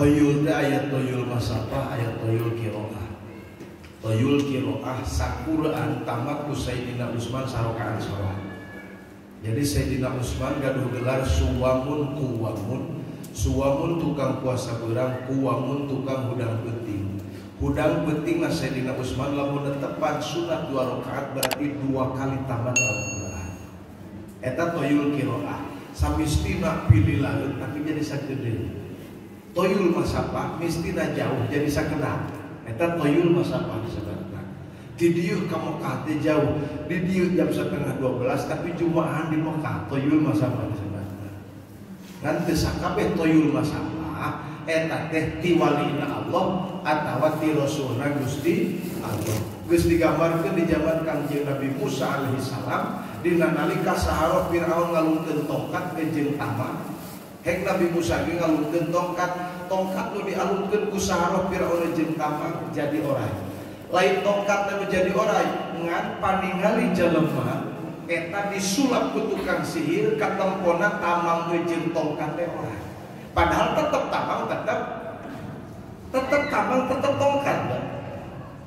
toyul teh ayat toyul masapa ayat toyul kiroah. Toyul kiroah sakuraan tamat ku Sayyidina Usman sarokaan sholat jadi Sayyidina Usman gaduh gelar suwamun kuwamun. Suwamun tukang puasa berang kuwamun tukang hudang beting. Hudang beting lah Sayyidina Usman lamun tepat sunat dua rakaat berarti dua kali tamat Al-Quran eta toyul kiroah. Samistina pilih lalu tapi jadi sakit toyul masapa mistina jauh jadi sakena eta toyul masapa disebutkan di dieu ka Mekah teh jauh. Di dieu jam setengah 12 tapi jumaahan di Mekah toyul masapa disebutkan ngan teu sakabeh toyul masapa eta teh ti walina Allah atawa ti rasulna Gusti Allah. Geus digambarkeun di zaman Kangjeng Nabi Musa alaihi salam dina nalika sahara Firaun ngalungkeun tongkat ke jeung tamak Hek Nabi Musa ge ngalungkeun tongkat, tongkat nu dialungkeun ku sahara Firaun jeung tamak jadi orai. Lain tongkat nu jadi orai, ngan paningali jelema eta disulap ku tukang sihir ka tempona tamang ge jeung tongkat teh. Padahal tetep tamang tetep tetep tamang tetep tongkat. Kan?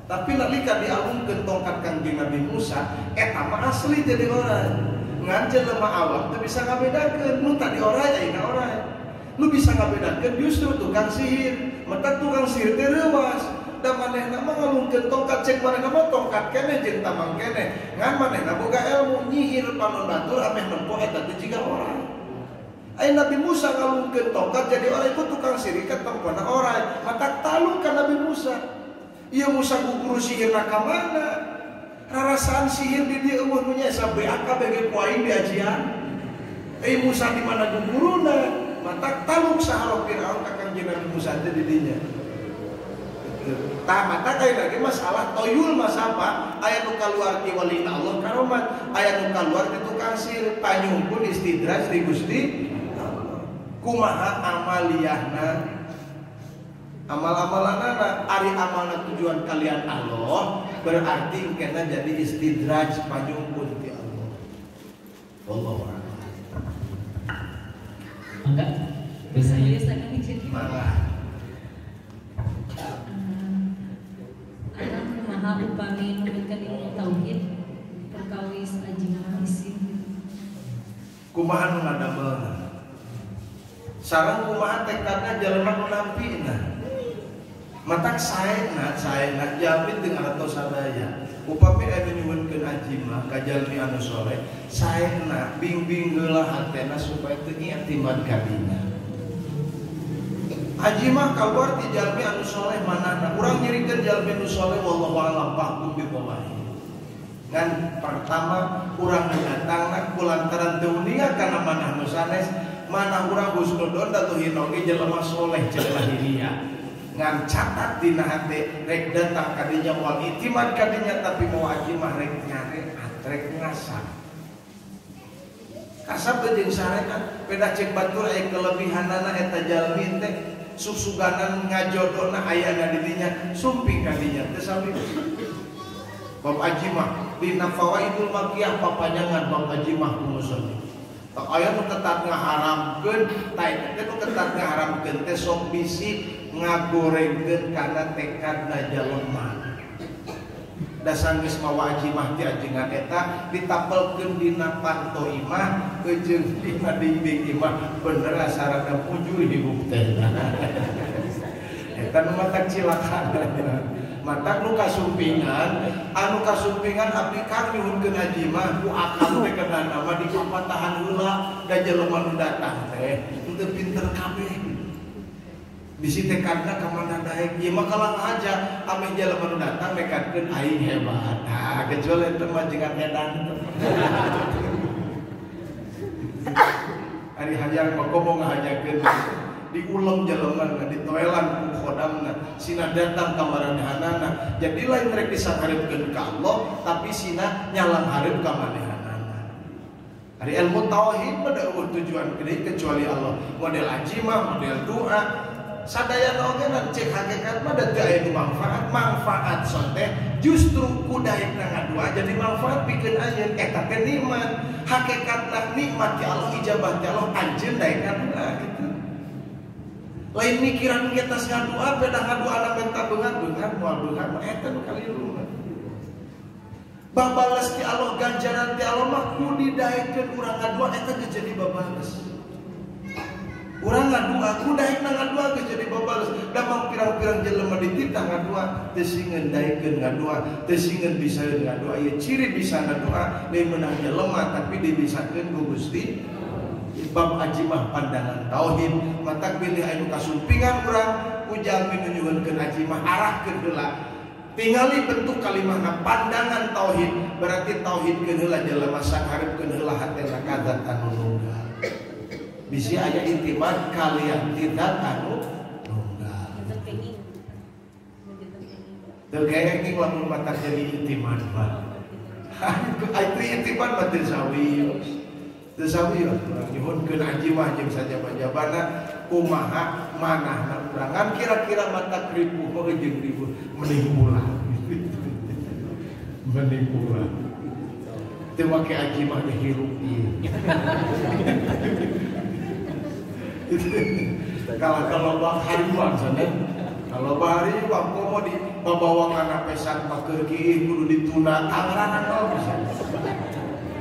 Tapi nalika dialungkeun tongkat kanjeng Nabi Musa, eta mah asli jadi orai ngajen lemah awam tuh bisa ngabedakan lu tadi orang ya ini orang. Lu bisa ngabedakan justru tukang sihir. Mata tukang sihir teh rewas dan maneh nama ngalungkeun tongkat cek maneh nama tongkat kene jeung tamang kene ngan maneh boga ilmu nyihir panon batur ameh nempo eta teh jiga orang. Ayo Nabi Musa ngalungkeun tongkat jadi orang itu tukang sihir kan tempona orang. Mata talu kan Nabi Musa. Iya Musa guguru sihir mana rarasaan sihir di dia eueuh nu nya BAK bege poin di ajian. Eh Musa di mana guruna mata taluk saharo Firaun akan jenang Musa teh di dinya Tah mata kayak lagi masalah toyul mas apa ayat nu kaluar ti walina Allah karomat ayat nu kaluar ti tukang sihir panyumpun istidraj di Gusti kumaha amaliyahna? Amal-amalan anak ari amalna tujuan kalian Allah berarti kena jadi istidraj panyumpun ti Allah. Allah Mangga bisa ya Mangga Anak kumaha upami numitkan ilmu tauhid perkawis aji isim kumaha nu ngadamelna sarang kumaha tekadna jalma nu nampina matak saena saena jamin dengan atau sadaya. Upami aya nyuwunkeun aji mah ka jalmi anu soleh saena bimbing heula hatena supaya teu i'timad ka dina Haji mah kabar di jalmi anu soleh manana urang nyirikeun jalmi anu soleh wallahu a'lam fahkum bi Ngan pertama urang datangna kulantaran teu niat kana manah nu mana urang husnudon da tuh hinoge jelema soleh cenah lahiriah ngan catat di hati rek datang kadinya wal itimat kadinya tapi mau aji mah rek nyare atrek ngasar kasar tuh jeung sarekan peda cek batur aya kelebihanana eta jalmi teh susuganan ngajodona ayana di dinya sumping kadinya teh sami Bab aji mah dina fawaidul makiyah papanjangan bab aji mah kumusoni Tak aya nu ketat ngaharamkeun, tai teh nu ketat ngaharamkeun teh sok bisi ngagorengkeun karena tekad naja lemah dasangis mawaji mahti ajeng eta ditapelkeun dina panto imah keujeung dina dinding imah bener asarana puju dibukteun eta nu mata cilakan mata nu kasumpingan anu kasumpingan abdi kang nyuhunkeun haji mah ku akal teh kana nama dipapatahan heula da jelema nu datang teh. Teu pinter kabeh. Bisi tekadna ka mana daek? Ieu mah kalang aja. Ame jelema nu datang nekadkeun aing hebat nah kecuali teu mah jeung edan Ari hayang mah komo ngahajakeun diulang jelema di toelan ku khodamna sina datang ka maranehanana jadi lain rek disakarepkeun ka Allah tapi sina nyalang hareup ka manehanana Ari ilmu tauhid mah tujuan gede kecuali Allah. Model ajimah model doa sadaya oge cek hakikat mah da teu manfaat. Manfaat sonte justru kudaek dua jadi manfaat bikin aja eta teh nikmat. Hakikat nikmat. Ya Allah ijabah ya Allah anjeun daek gitu. Lain mikiran kita ngadua beda ngadu anak benta bengat bengat mual bengat mah eta nu kaliru babales ti Allah ganjaran ti Allah mah ku didaekeun urang ngadua eta jadi babales. Urang ngadua ku daek na ngadua geus jadi babales da mah pirang-pirang jelema dititah singeun daekeun ngadua teu singeun bisa ngadua ieu ciri bisa ngadua lain menang jelema tapi dibisakeun ku Gusti. Bab ajimah pandangan tauhid. Mata pilih anu kasumpingan urang ujal minunjuhkeun ajimah arahkeun heula tingali bentuk kalimatna pandangan tauhid. Berarti tauhid heula jelema sakarepkeun heula hatena kadat anu nunggal. Bisi aya intimat kalian tidak anu nunggal Tuh kayak lamun mata jadi intimat mah. Itu intimat mah sawius. Tersawir nyuhunkeun ajimah jeung saja pajabana kumaha manahna urangan kira-kira mata kripu kok jeung ribu. Mending pulang mending pulang teu make ajimah dihirup ieu kalau kalau bang hariwan sana kalau bari bang komo di babawa kana pesan paker kieu kudu dituna. Tangan kalau bisa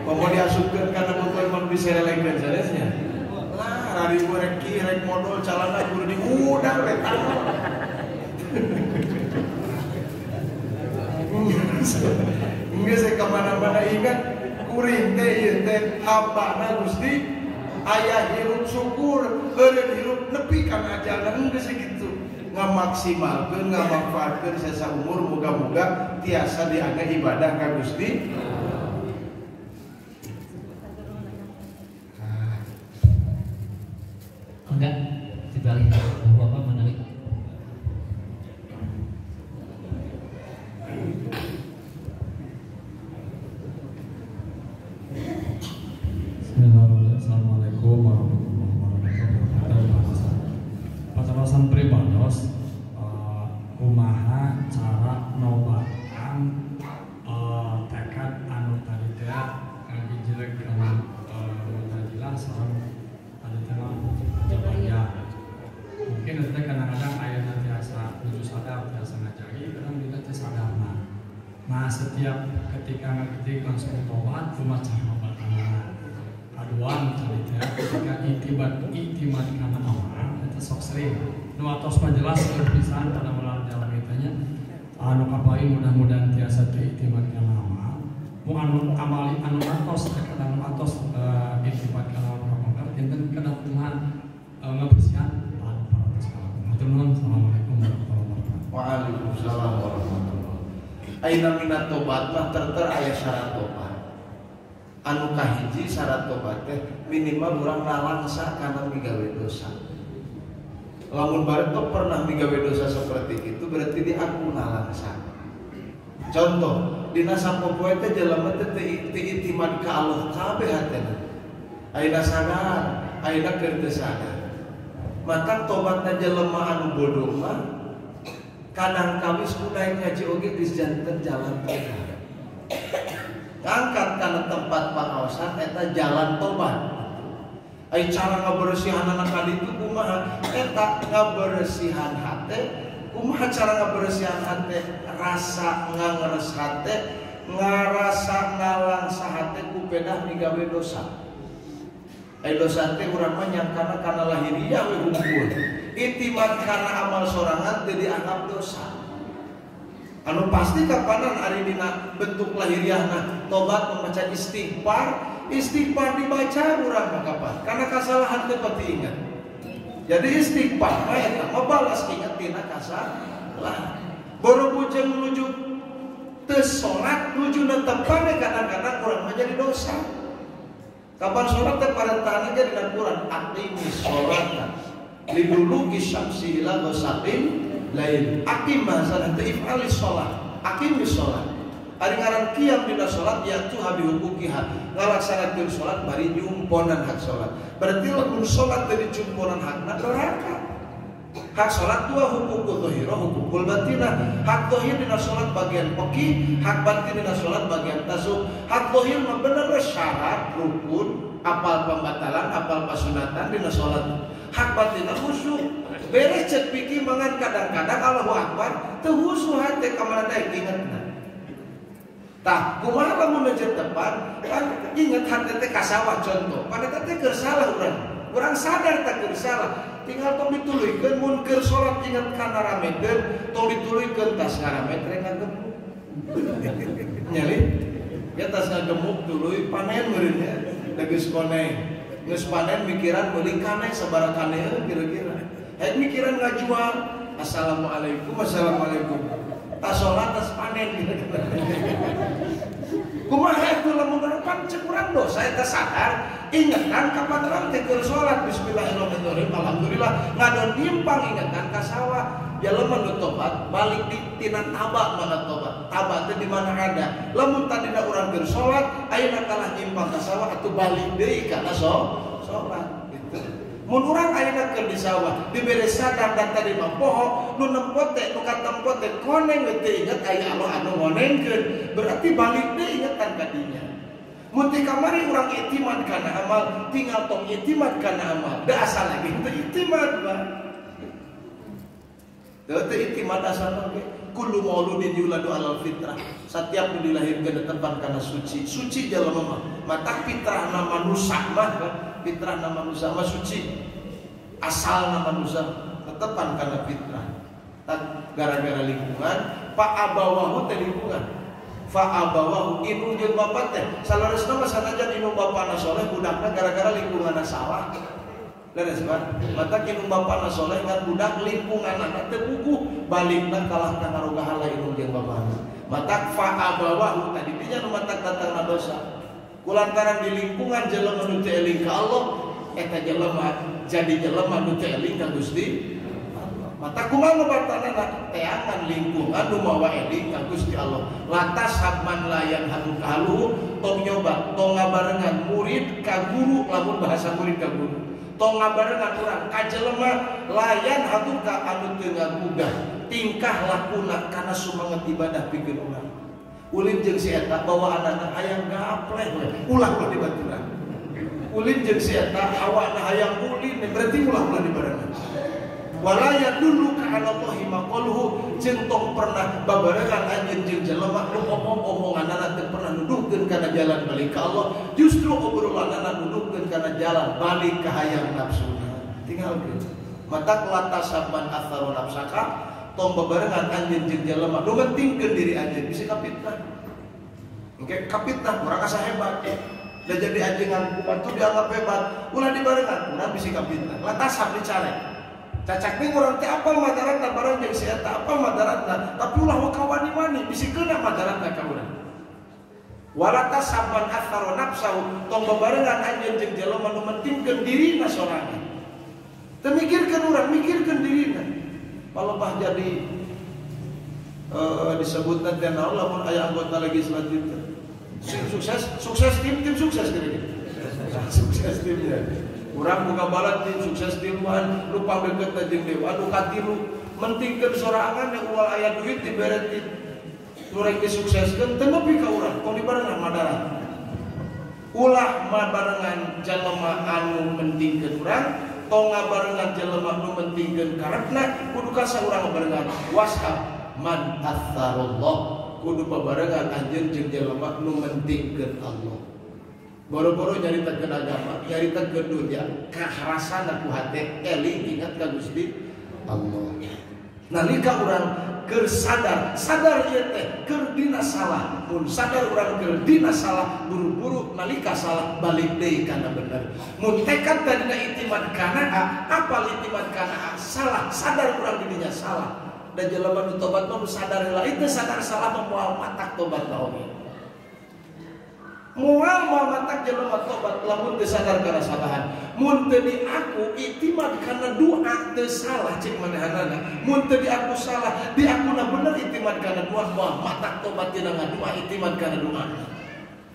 mau diasupkan karena bapak emang bisa lelekan sanesnya lah hari gue rek modal calana kudu di udang rek Enggak saya ke mana-mana ingat kuring teh ieu teh hambana Gusti. Ayah hirup syukur eureun hirup nepi kana ajalna enggak segitu ngamaksimalkeun ngamanfaatkeun sesa umur moga-moga tiasa dianggap ibadah ka Gusti enggak dibalik bahwa apa menarik Assalamualaikum warahmatullahi wabarakatuh. Pacarosan pribados uh, kumaha cara nobatan uh, tekad anu tadi teh kaki jelek anu uh, tadi teh mah jabaya. Mungkin nanti kadang-kadang aya nanti asa nuju sadar tiasa ngajari kadang juga teh sadarna. Nah setiap ketika ngerti langsung tobat kumaha cara nobatanna aduan tadi teh ketika itibat itimat kana Allah eta sok sering. Nu atos majelas pisan pada melar jalan itanya anu kapain mudah-mudahan tiasa itimat kana Allah mu anu amali anu atos uh, ngabersihan anu paratos kana Matur nuwun assalamualaikum warahmatullahi wabarakatuh. Waalaikumsalam warahmatullahi Aina minat tobat mah terter aya syarat tobat. Anu kahiji syarat tobat teh minimal urang nalangsa karena migawe dosa. Lamun baret tuh pernah migawe dosa seperti itu berarti dia aku nalangsa contoh dina sampopoe teh jelema teh teu itimad ka Allah kabeh hatena. Ayeuna sadar ayeuna keur teu sadar maka tobatna jelema anu bodoh mah kadang kawis kudaek ngaji oge geus janten jalan tobat. Ngangkat karena tempat pengawasan eta jalan tobat. Ay cara ngabersihan anak kali itu kumaha? Eta ngabersihan hati kumaha cara ngabersihan hati rasa ngangeres hati ngarasa ngalangsa hati ku pedah migawe dosa. Ay dosa teh urang mah nyangkana kana lahiriah we hukum itimat kana amal sorangan teu dianggap dosa. Anu pasti kapanan ari dina bentuk lahiriahna tobat membaca istighfar istighfar dibaca urang mah kapan? Karena kesalahan teu pati ingat. Jadi istighfar mah eta mah balas ingat dina kasalahan boro bujeng nuju teu salat nuju netepane kadang-kadang urang mah jadi dosa. Kapan salat teh parentaan aja dengan Quran aqimis sholata. Liduluki syamsi ila ghasaqin lain akim bahasa nanti if'ali sholat. Akim di sholat. Hari ngaran kiam dina sholat ya tuh habi hukukiha ngalaksanakeun sholat bari jumponan hak sholat. Berarti lamun sholat dari jumponan hakna doraka hak sholat dua hukukul zahira hukukul batina hak zahir dina sholat bagian poki hak batin dina sholat bagian tasuk hak zahir mah bener syarat rukun apal pembatalan apal pasunatan dina sholat hak batin khusyuk beres cek pikir mangan kadang-kadang Allahu Akbar teu husu hate ka mana daek ingatna Tah, kumaha lamun meunceut tepat kan ingat hati teh kasawah contoh. Pada teh keur salah urang. Urang sadar tak keur salah. Tinggal tong dituluykeun mun keur salat ingat kana ramekeun, tong dituluykeun tas ngaramet rek ngagemuk. Nyali. Ya tas ngagemuk tuluy panen meureunnya. Da geus koneng. Geus panen mikiran meuli kaneh sabaraha kaneh kira-kira. Hayang mikiran ngajual. Assalamualaikum, assalamualaikum. Tas sholat, tas panen gitu. Kumaha itu lamun pan cek urang dosa eta sadar ingatan ka patran teh keur salat. Bismillahirrahmanirrahim. Alhamdulillah. Ngadon nyimpang ingatan ka sawah. Jalema nu tobat balik di tina tabak mana tobat. Tabak teh di mana ada? Lamun tadina urang keur salat ayeuna kalah nyimpang ka sawah atuh balik deui kana so gitu. Mun urang ayeuna keur di sawah dibere sadar dan tadi mah poho nu nempot teh nu katempo teh koneng teh inget aya anu ngonengkeun. Berarti balik deui ingatan ka dinya mun teh kamari urang itimat kana amal tinggal tong itimat kana amal. Da asal lagi teu itimat teu teu itimat asal lagi. Kullu mauludin yuladu alal fitrah. Setiap nu dilahirkeun tetepan kana suci suci jalema mah mata fitrah nama manusia mah fitrah nama manusia mah suci. Asal nama manusia tetepan karena fitrah. Gara-gara lingkungan pak abawahu teh lingkungan fa abawahu inu jeung bapak teh salaresna mah sanajan inu bapana soleh budakna gara-gara lingkungan salah Leres kan? Mata kinu bapana soleh ngan budak lingkungan anak teh buku balikna kalah ka ngarogahala inu jeung bapana. Mata fa abawahu tadi dinya nu mata datangna dosa. Kulantaran di lingkungan jelema nu teu eling ka Allah eta jelema jadi jelema nu teu eling ka Gusti Mata kumaha batanana teangan lingkungan nu mawa eling ka Gusti Allah. Lantas habman layan hanu kalu tong nyoba tong ngabarengan murid ka guru lamun bahasa murid ka guru. Tong ngabarengan urang ka jelema layan hatu ka anu teu ngagugah tingkah lakuna kana sumanget ibadah pikeun urang. Ulin jeung si eta bawa anak hayang gapleh. Ulah mah dibaturan. Ulin jeung si eta hawana hayang ulin berarti ulah mah dibarengan walaya dulu ka Allahi maqaluhu jeung tong pernah babarengan anjeun jeung jelema nu omong-omongan teu pernah nuduhkeun kana jalan balik ka Allah justru obrolanana nuduhkeun kana jalan balik ka hayang tinggal gitu mata kelata saban atharu nafsaka tong babarengan jeung jelema nu diri anjeun bisa kapitnah Oke, kapitnah urang asa hebat. Dan jadi anjingan itu dianggap hebat. Ulah dibarengan, ulah bisa kapitnah. Lantas habis carek. Cacak nih orang teh apa madaratna barang jeung si eta apa madaratna tapi ulah wakawani-wani bisi kena madaratna ka urang. Walata saban atharo nafsahu tong bebarengan anjeun jeung jelema nu mentingkeun dirina sorangan. Teu mikirkeun urang, mikirkeun dirina. Palebah jadi uh, disebutna teh naon lamun aya anggota legislatif sukses sukses tim tim sukses kira-kira. Sukses timnya. Urang buka balat tim sukses tiluan lupa deket jeung dewa nu katilu mentingkeun sorangan yang ulah aya duit dibere tim nu rek disukseskeun teu nepi ka urang kong dibarengan madarat ulah mabarengan jalema anu mentingkeun urang tong ngabarengan jalema nu mentingkeun karetna kudu ka saurang barengan. Washab man atharullah kudu babarengan anjeun jeung jalema nu mentingkeun Allah boro-boro nyari tegen agama nyari tegen dunia. Kaharasan aku hati. Eling ingat ka Gusti? Allah. Nalika orang keur sadar sadar ieu teh keur dina salah mun sadar urang keur dina salah buru-buru nalika salah balik deui kana bener mun tekad tadina itimat kana apa itimat kana salah sadar urang dirinya salah. Dan jelema nu tobat mah sadar lah itu sadar salah mah matak tobat oge Mual matak jelema tobat lamun teu sadar kana salahan. Mun di aku itimat kana doa teu salah cek manehanana. Mun teu di aku salah, di aku na bener itimat kana doa moal matak tobat tina ngadua itimat kana doa.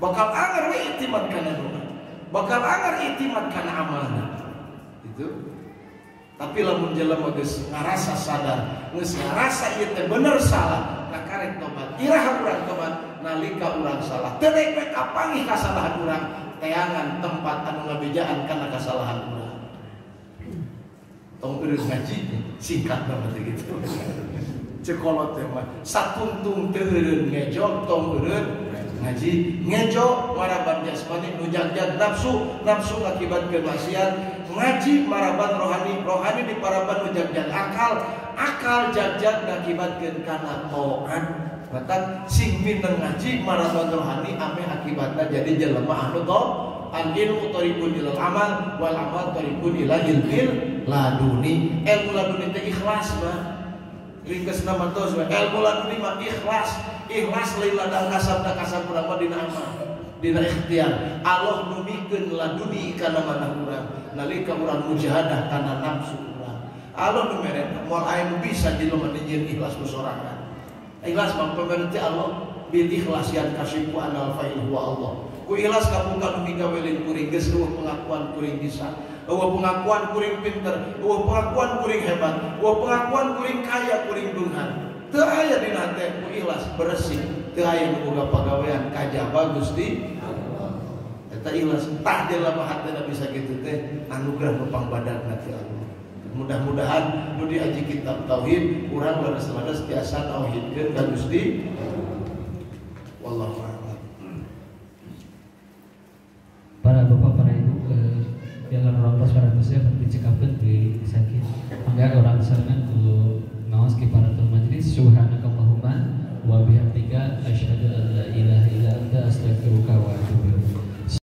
Bakal anger we itimat kana doa. Bakal anger itimat kana amalna. Itu. Tapi lamun jelema geus ngarasa sadar, geus ngarasa ieu teh bener salah, kakarek tobat. Iraha urang tobat nalika urang salah. Terek kapangi kasalahan urang? Teangan tempat anu ngabejaan karena kesalahan urang. Tong urut ngaji singkat teh gitu. Cekolot mah satuntung teu eureun ngejo tong urut ngaji. Ngejo maraban jasmani nu jagjag nafsu nafsu ngakibatkeun maksiat ngaji maraban rohani rohani di paraban nu jagjag akal. Akal jagjag ngakibatkeun kana taat Kata sing mineng ngaji maraban rohani ame akibatnya jadi jelema anu to al ilmu tarikun ilal amal wal amal tarikun ila ilmil laduni. Ilmu laduni teh ikhlas mah ringkes nama tos ilmu laduni mah ikhlas. Ikhlas lain ladang kasar da kasar urang mah dina amal dina ikhtiar. Allah numikeun laduni kana mana urang nalika urang mujahadah kana nafsu urang. Allah nu mere bisa jelema dijieun ikhlas besorangan ikhlas mah pemerintah Allah. Bil ikhlas yang kasifu anal fa'il huwa Allah. Ku ikhlas kamu kan migawelin kuring geus pengakuan kuring bisa. Eueuh pengakuan kuring pinter eueuh pengakuan kuring hebat eueuh pengakuan kuring kaya kuring dungan teu aya dina teh ku ikhlas bersih. Teu aya nu boga pagawean kajaba Gusti eta ikhlas tah jelema hatena bisa kitu teh. Anugerah nu pangbadagna ti Allah mudah-mudahan nu diaji kitab tauhid urang leres-leres biasa tauhidkeun ka Gusti wallahu